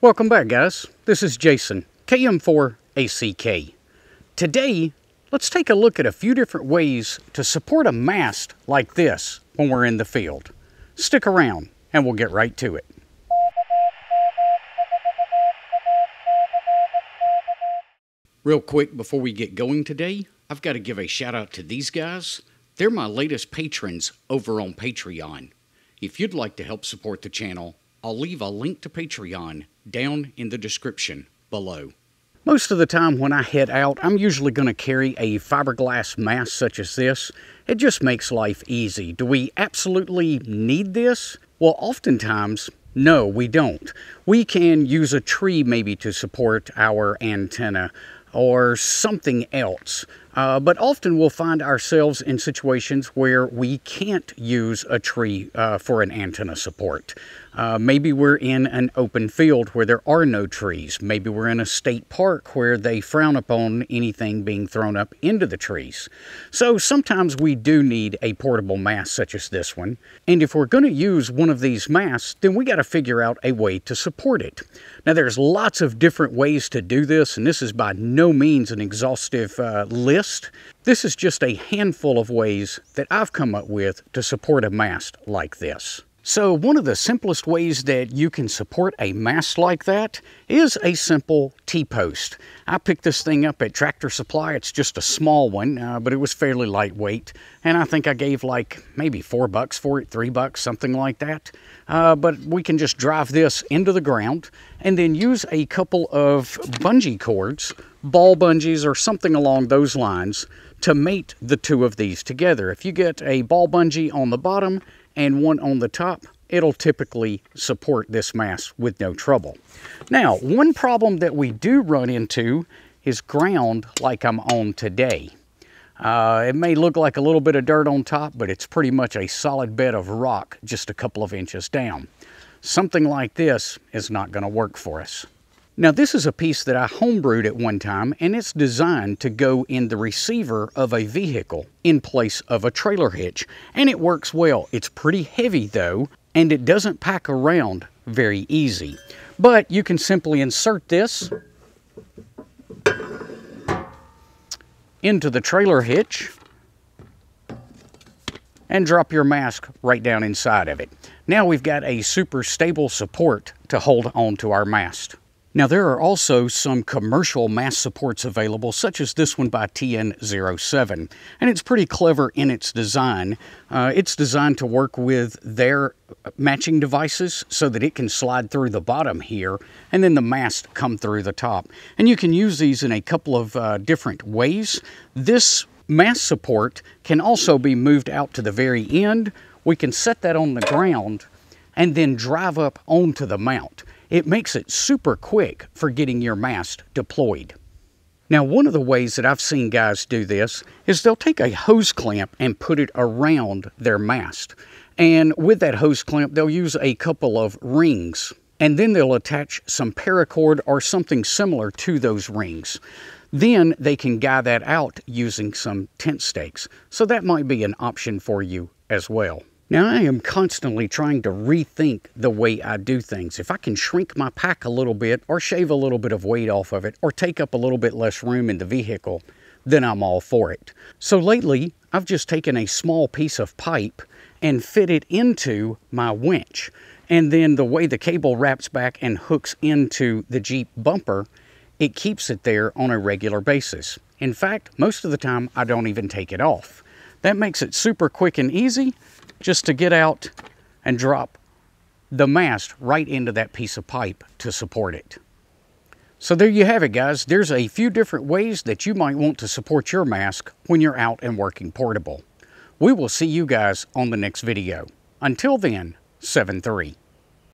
Welcome back guys. This is Jason, KM4ACK. Today, let's take a look at a few different ways to support a mast like this when we're in the field. Stick around and we'll get right to it. Real quick before we get going today, I've got to give a shout out to these guys. They're my latest patrons over on Patreon. If you'd like to help support the channel, I'll leave a link to Patreon down in the description below. Most of the time when I head out, I'm usually going to carry a fiberglass mast such as this. It just makes life easy. Do we absolutely need this? Well, oftentimes, no, we don't. We can use a tree maybe to support our antenna or something else. Uh, but often we'll find ourselves in situations where we can't use a tree uh, for an antenna support. Uh, maybe we're in an open field where there are no trees. Maybe we're in a state park where they frown upon anything being thrown up into the trees. So sometimes we do need a portable mast such as this one. And if we're going to use one of these masts, then we got to figure out a way to support it. Now there's lots of different ways to do this, and this is by no means an exhaustive uh, list. This is just a handful of ways that I've come up with to support a mast like this. So one of the simplest ways that you can support a mast like that is a simple T-post. I picked this thing up at Tractor Supply. It's just a small one, uh, but it was fairly lightweight. And I think I gave like maybe four bucks for it, three bucks, something like that. Uh, but we can just drive this into the ground and then use a couple of bungee cords, ball bungees or something along those lines to mate the two of these together. If you get a ball bungee on the bottom and one on the top, it'll typically support this mast with no trouble. Now, one problem that we do run into is ground like I'm on today. Uh, it may look like a little bit of dirt on top, but it's pretty much a solid bed of rock just a couple of inches down. Something like this is not going to work for us. Now this is a piece that I homebrewed at one time and it's designed to go in the receiver of a vehicle in place of a trailer hitch and it works well. It's pretty heavy though and it doesn't pack around very easy. But you can simply insert this into the trailer hitch and drop your mast right down inside of it. Now we've got a super stable support to hold on to our mast. Now there are also some commercial mast supports available, such as this one by TN07, and it's pretty clever in its design. Uh, it's designed to work with their matching devices so that it can slide through the bottom here, and then the mast come through the top. And you can use these in a couple of uh, different ways. This mast support can also be moved out to the very end. We can set that on the ground and then drive up onto the mount. It makes it super quick for getting your mast deployed. Now, one of the ways that I've seen guys do this is they'll take a hose clamp and put it around their mast. And with that hose clamp, they'll use a couple of rings. And then they'll attach some paracord or something similar to those rings. Then they can guy that out using some tent stakes. So that might be an option for you as well. Now, I am constantly trying to rethink the way I do things. If I can shrink my pack a little bit, or shave a little bit of weight off of it, or take up a little bit less room in the vehicle, then I'm all for it. So lately, I've just taken a small piece of pipe and fit it into my winch. And then the way the cable wraps back and hooks into the Jeep bumper, it keeps it there on a regular basis. In fact, most of the time, I don't even take it off. That makes it super quick and easy just to get out and drop the mast right into that piece of pipe to support it. So there you have it guys. There's a few different ways that you might want to support your mast when you're out and working portable. We will see you guys on the next video. Until then, 7-3.